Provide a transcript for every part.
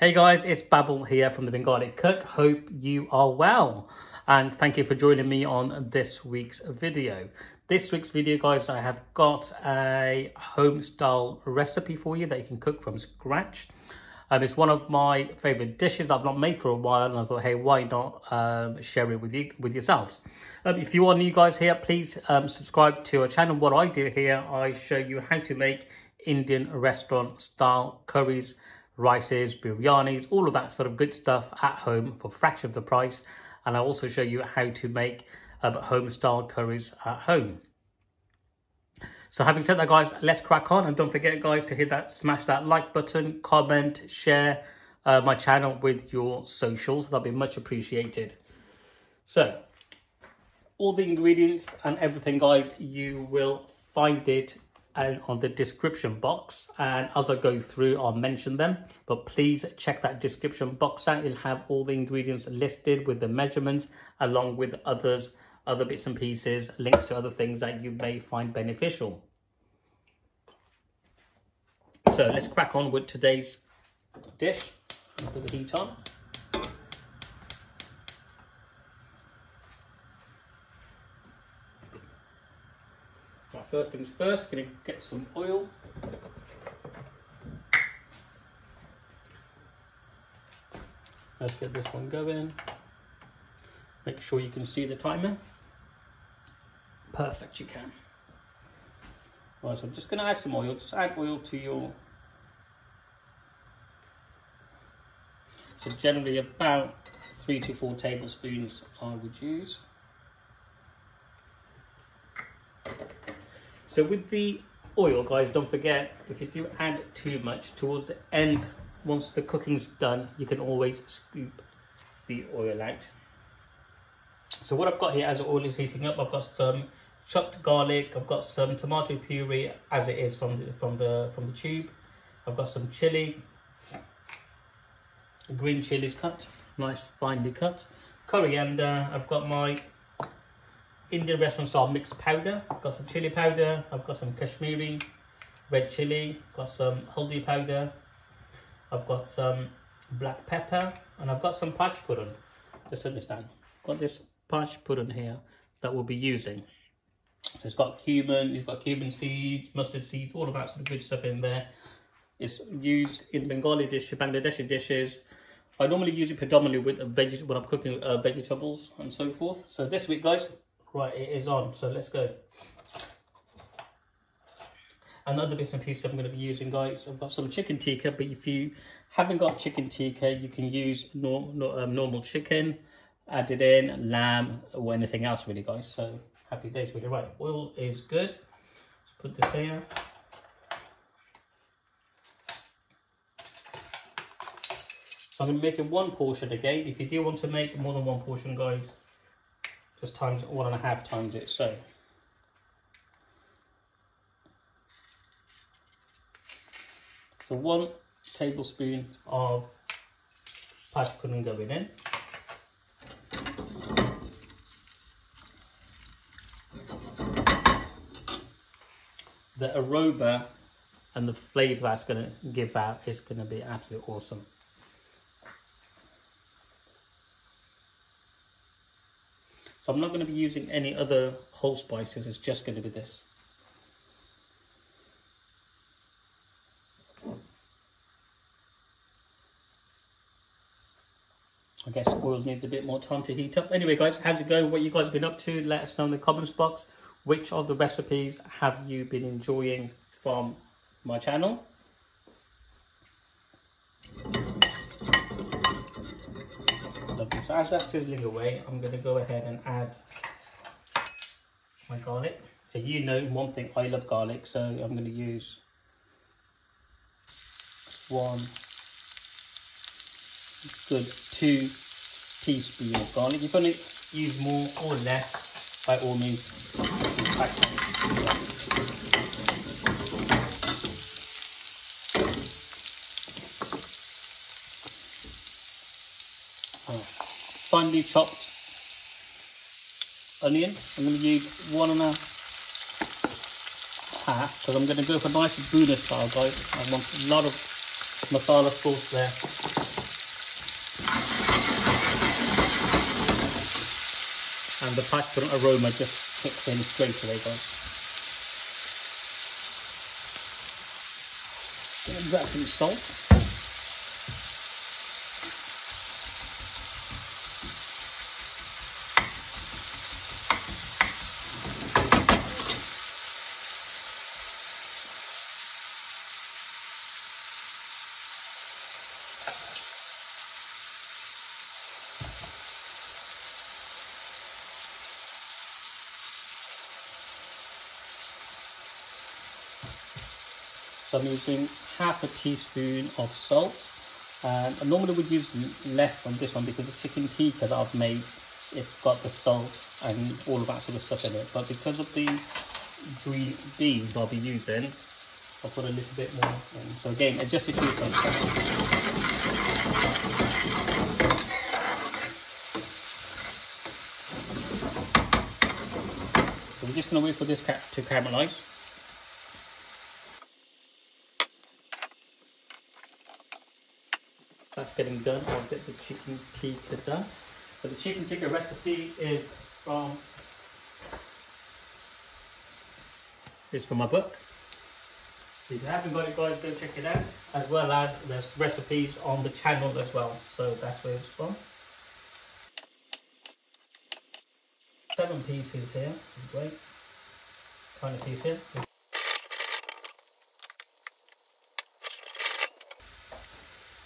Hey guys, it's Babble here from the Bengali Cook. Hope you are well. And thank you for joining me on this week's video. This week's video, guys, I have got a home style recipe for you that you can cook from scratch. Um, it's one of my favorite dishes I've not made for a while, and I thought, hey, why not um, share it with you with yourselves? Um, if you are new guys here, please um, subscribe to our channel. What I do here, I show you how to make Indian restaurant style curries, rices, biryanis, all of that sort of good stuff at home for a fraction of the price. And I'll also show you how to make um, home style curries at home. So having said that, guys, let's crack on. And don't forget, guys, to hit that, smash that like button, comment, share uh, my channel with your socials. That'll be much appreciated. So, all the ingredients and everything, guys, you will find it on the description box. And as I go through, I'll mention them. But please check that description box out. It'll have all the ingredients listed with the measurements, along with others other bits and pieces, links to other things that you may find beneficial. So let's crack on with today's dish. Put the heat on. First things first, we're going to get some oil. Let's get this one going. Make sure you can see the timer. Perfect, you can. Right, so I'm just going to add some oil. Just add oil to your... So generally about three to four tablespoons I would use. So with the oil, guys, don't forget, if you do add too much, towards the end, once the cooking's done, you can always scoop the oil out. So what I've got here as the oil is heating up, I've got some chopped garlic, I've got some tomato puree as it is from the from the from the tube. I've got some chili, green chilies cut, nice finely cut. Coriander, I've got my Indian restaurant style mixed powder. I've got some chili powder, I've got some Kashmiri red chili, got some haldi powder, I've got some black pepper, and I've got some pach phoron. Just understand. I've Got this pach phoron here that we'll be using. So it's got cumin, it's got cumin seeds, mustard seeds, all of that sort of good stuff in there. It's used in Bengali dishes, Bangladeshi dishes. I normally use it predominantly with a veg when I'm cooking uh, vegetables and so forth. So this week, guys, right, it is on. So let's go. Another bits and pieces I'm going to be using, guys. I've got some chicken tikka, but if you haven't got chicken tikka, you can use no, no, um, normal chicken add it in, lamb, or anything else really, guys. So happy days with it. Right, oil is good. Let's put this here. So I'm going to make it one portion again. If you do want to make more than one portion, guys, just times one and a half times it. So so one tablespoon of pach phoron going in. the aroma and the flavour that's going to give out is going to be absolutely awesome. So I'm not going to be using any other whole spices, it's just going to be this. I guess oil need a bit more time to heat up. Anyway, guys, how's it going? What you guys been up to? Let us know in the comments box. Which of the recipes have you been enjoying from my channel? Lovely. So as that's sizzling away, I'm going to go ahead and add my garlic. So you know one thing, I love garlic, so I'm going to use one good two teaspoons of garlic. You're going to use more or less by all means chopped onion. I'm going to use one and a half because I'm going to go for nice Bhuna style, guys. I want a lot of masala sauce there. And the pepper aroma just kicks in straight away, guys. Some salt. So I'm using half a teaspoon of salt. And I normally would use less on this one because the chicken tikka that I've made, it's got the salt and all of that sort of stuff in it. But because of the green beans I'll be using, I'll put a little bit more in. So again, adjust it to your taste. So we're just going to wait for this to caramelize. Getting done. I'll get the chicken tikka done. So the chicken tikka recipe is from is from my book. If you haven't got it guys, go check it out. As well as there's recipes on the channel as well. So that's where it's from. Seven pieces here, great. Tiny piece here.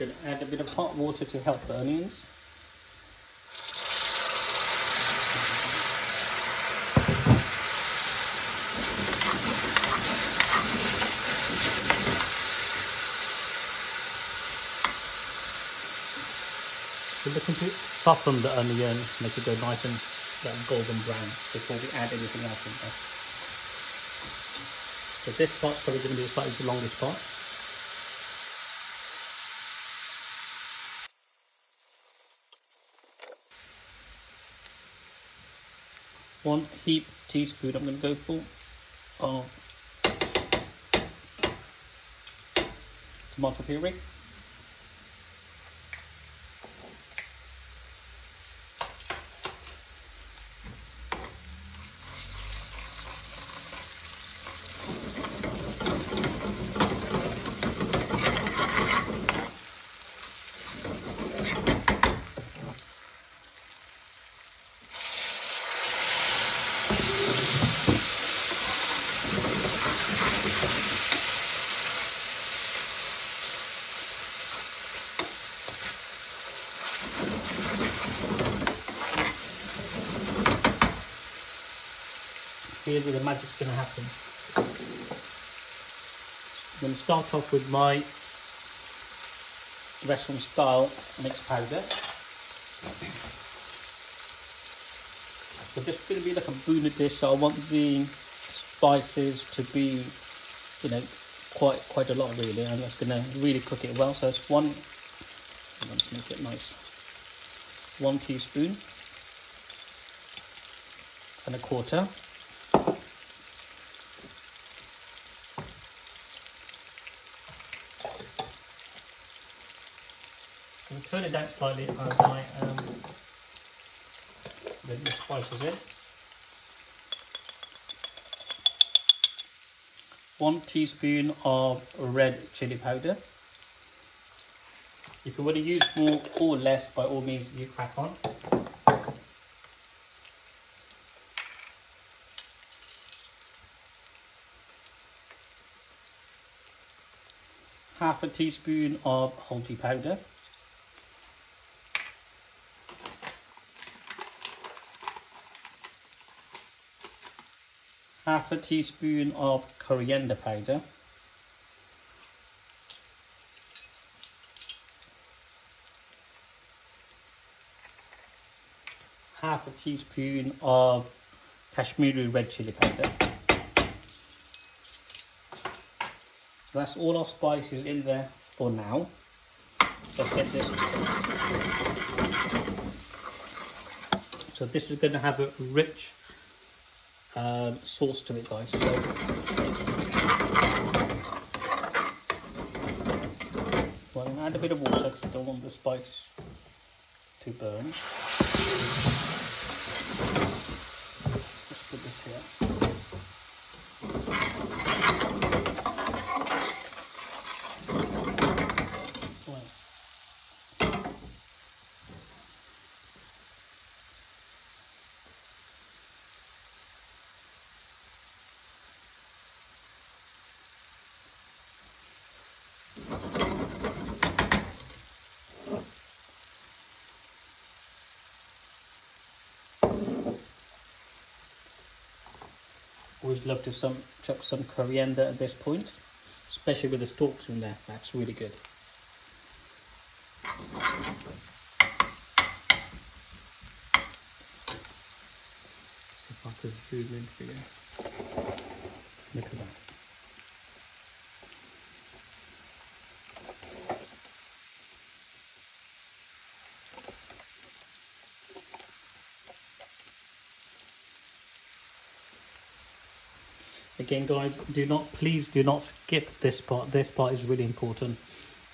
To add a bit of hot water to help the onions. We're looking to soften the onion, make it go nice and that golden brown before we add anything else in there. So this part's probably going to be slightly the longest part. One heap teaspoon I'm going to go for of tomato puree. Where the magic's going to happen. I'm going to start off with my restaurant style mixed powder. So this is going to be like a Bhuna dish, so I want the spices to be, you know, quite quite a lot really. I'm just going to really cook it well. So it's one, let's make it nice, one teaspoon and a quarter turn it down slightly as I um, the spices in. One teaspoon of red chili powder. If you want to use more or less, by all means, you crack on. Half a teaspoon of haldi powder. Half a teaspoon of coriander powder, half a teaspoon of Kashmiri red chili powder. So that's all our spices in there for now. Let's get this. So this is going to have a rich um, sauce to it guys. So well, I'm add a bit of water because I don't want the spice to burn. Just put this here. Always love to some chuck some coriander at this point, especially with the stalks in there. That's really good. Look at that. Again, guys, do not, please do not skip this part. This part is really important.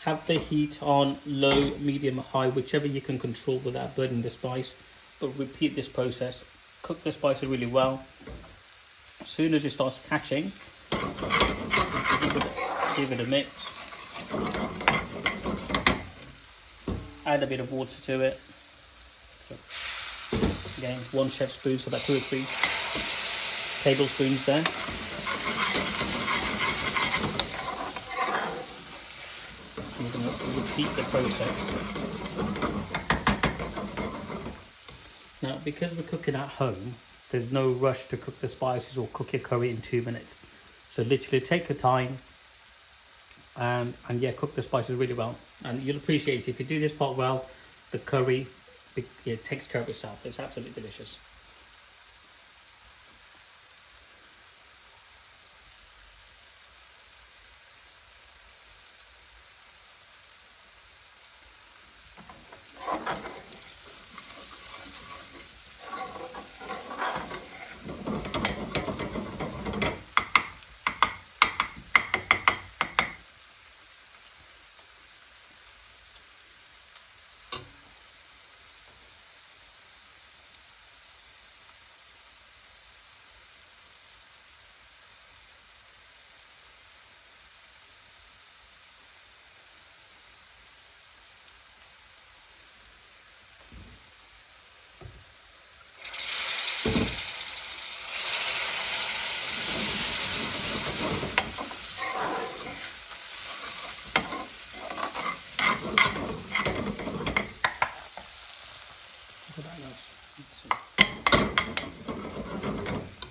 Have the heat on low, medium, high, whichever you can control without burning the spice. But repeat this process. Cook the spices really well. As soon as it starts catching, give it, a mix. Add a bit of water to it. So, again, one chef spoon, so about two or three tablespoons there. I'm going to repeat the process. Now, because we're cooking at home, there's no rush to cook the spices or cook your curry in two minutes. So literally take your time and, and yeah, cook the spices really well. And you'll appreciate it. If you do this part well, the curry it takes care of itself. It's absolutely delicious.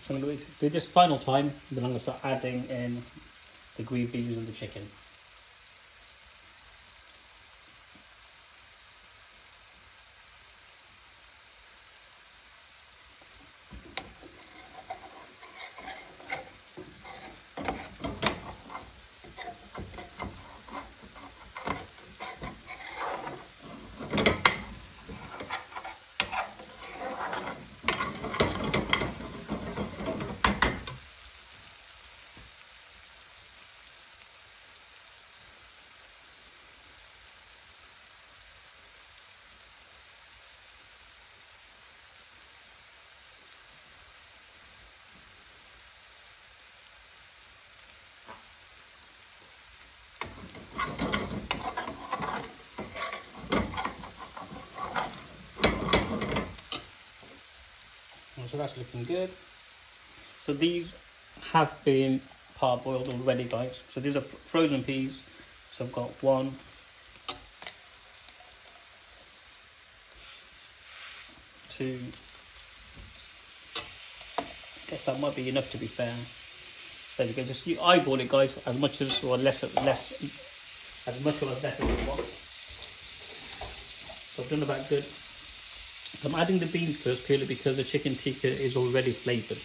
So I'm going to do this final time, then I'm going to start adding in the green beans and the chicken. So that's looking good. So these have been parboiled already, guys. So these are frozen peas. So I've got one, two. I guess that might be enough to be fair. There we go. Just you eyeball it, guys, as much as or less, less, as much or as less as you want. So I've done about good I'm adding the beans first purely because the chicken tikka is already flavoured.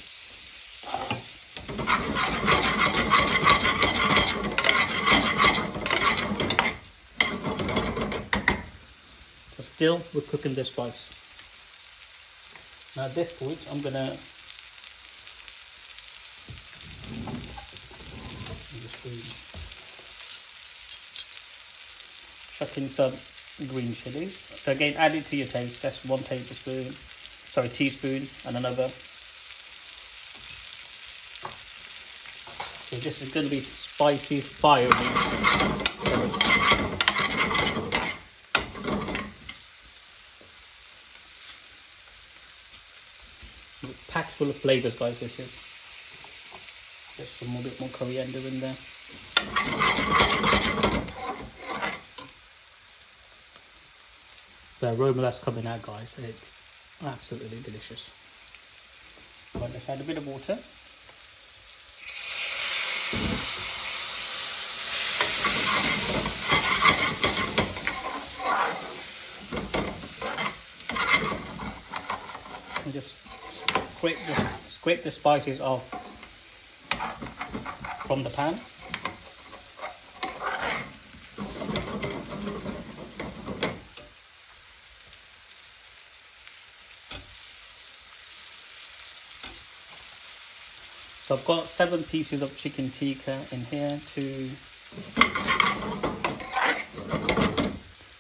Still, we're cooking this spice. Now at this point, I'm gonna chuck in some green chilies. So again, add it to your taste. That's one tablespoon, sorry, teaspoon and another. So this is going to be spicy fiery. Packed full of flavours guys this is. Just some more bit more coriander in there. The aroma that's coming out, guys, it's absolutely delicious. Let's add a bit of water. And just the, scrape the spices off from the pan. So I've got seven pieces of chicken tikka in here to...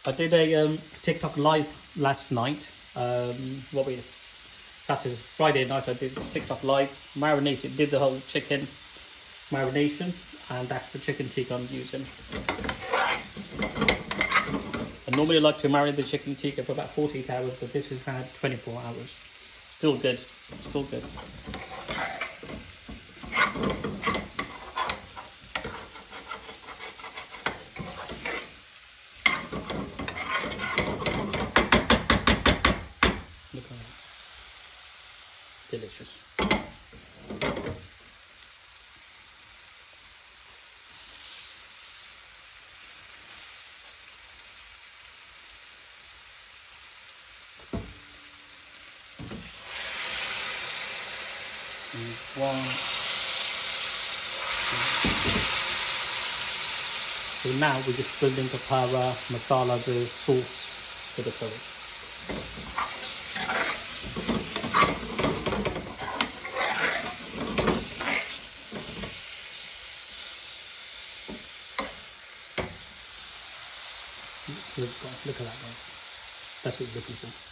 I did a um, TikTok live last night. Um, what we Saturday, Friday night I did TikTok live, marinated, did the whole chicken marination, and that's the chicken tikka I'm using. I normally like to marinate the chicken tikka for about 48 hours, but this has had 24 hours. Still good, still good. delicious. one. Now we're just building the para masala, the sauce for the curry. Look at that, guys. That's what you're looking for.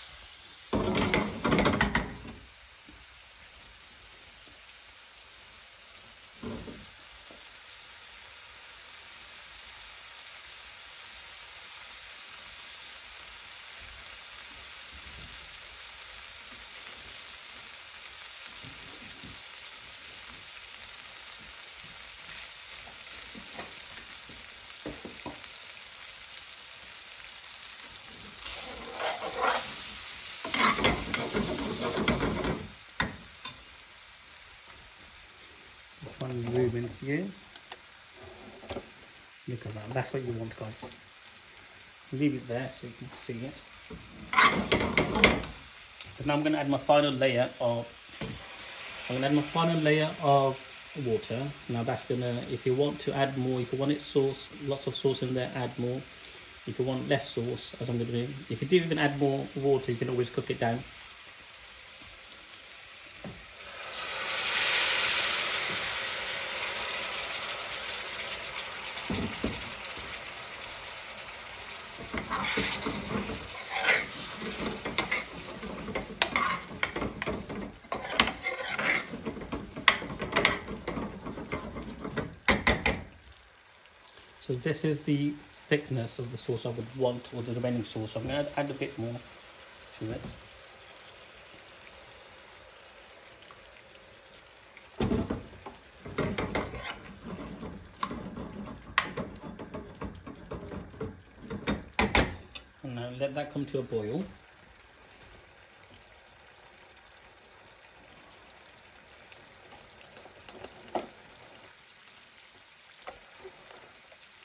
one room in here. Look at that, that's what you want guys. Leave it there so you can see it. So now I'm going to add my final layer of, I'm to add my final layer of water. Now that's to, if you want to add more, if you want it sauce, lots of sauce in there, add more. If you want less sauce, as I'm to do, if you do even add more water, you can always cook it down. So this is the thickness of the sauce I would want, or the remaining sauce. I'm going to add a bit more to it. And now let that come to a boil.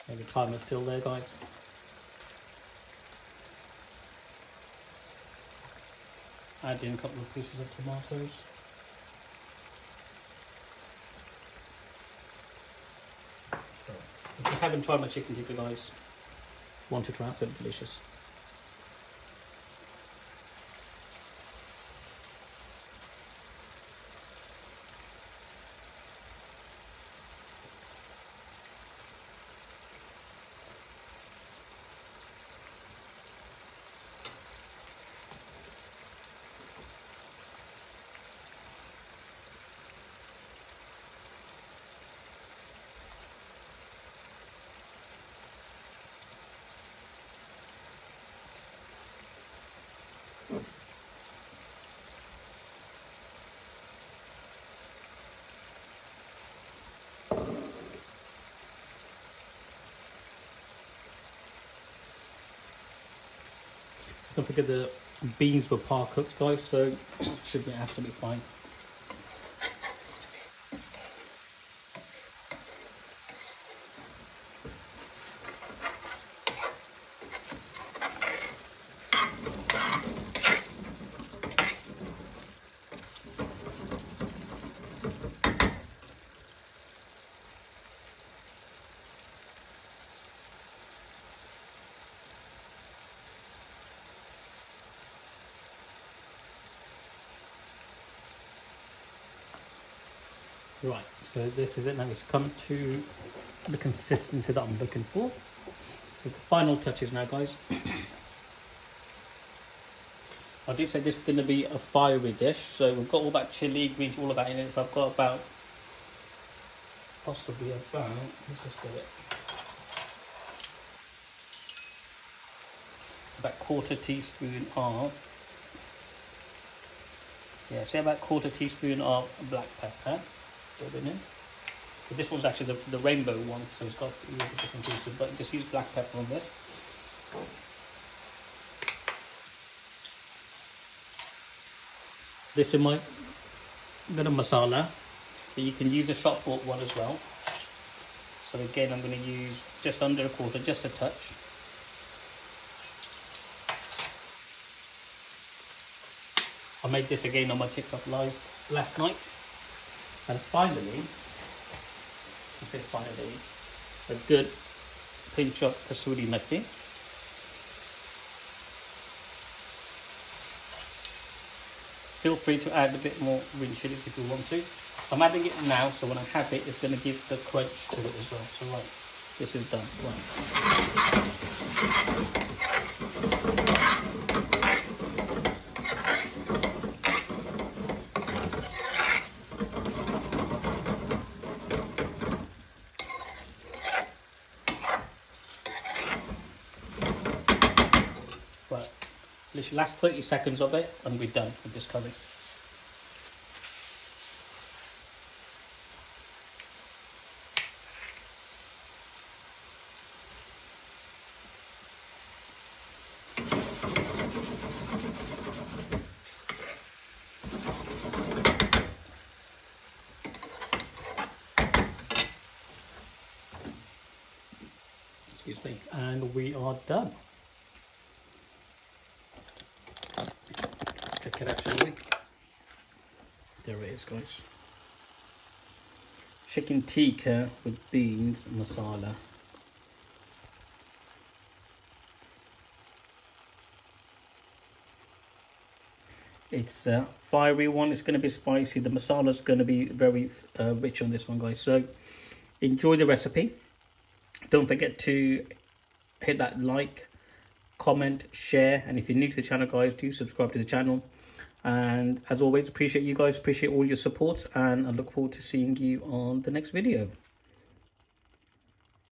And the timer's still there, guys. Add in a couple of pieces of tomatoes. If you haven't tried my chicken tikka, guys, want to try absolutely delicious. Don't forget the beans were par cooked, guys, so should be absolutely fine. Right, so this is it now. It's come to the consistency that I'm looking for. So the final touches now, guys. I did say this is going to be a fiery dish. So we've got all that chili, greens, all of that in it. So I've got about, possibly about, let's just get it. About quarter teaspoon of, yeah, say about quarter teaspoon of black pepper in it. But this one's actually the, the rainbow one, so it's got different pieces, but just use black pepper on this. This is my bit of masala, but you can use a shop bought one as well. So again, I'm going to use just under a quarter, just a touch. I made this again on my TikTok live last night. And finally, I say finally, a good pinch of kasuri methi. Feel free to add a bit more green chilies if you want to. I'm adding it now, so when I have it, it's going to give the crunch to it as well. So right, this is done. Right. literally last 30 seconds of it and we're done with this curry. Excuse me, and we are done. Check it out, shall we? There it is, guys. Chicken tikka with beans masala. It's a fiery one. It's going to be spicy. The masala is going to be very uh, rich on this one, guys. So enjoy the recipe. Don't forget to hit that like, comment, share. And if you're new to the channel, guys, do subscribe to the channel. And as always, appreciate you guys, appreciate all your support, and I look forward to seeing you on the next video.